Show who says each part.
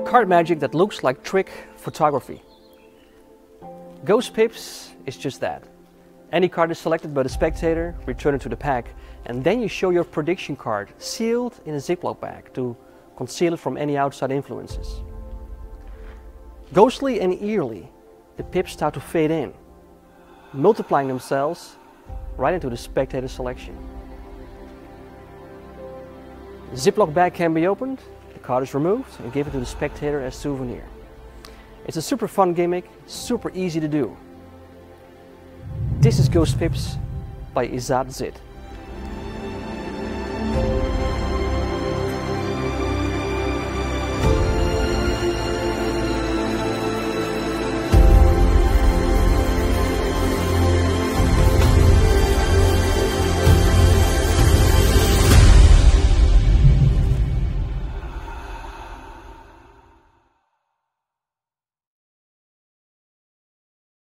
Speaker 1: card magic that looks like trick photography. Ghost Pips is just that. Any card is selected by the spectator, returned to the pack, and then you show your prediction card sealed in a Ziploc bag to conceal it from any outside influences. Ghostly and eerily, the pips start to fade in, multiplying themselves right into the spectator selection. Ziploc bag can be opened, card is removed and given to the spectator as souvenir. It's a super fun gimmick, super easy to do. This is Ghost Pips by Izzat Dzid.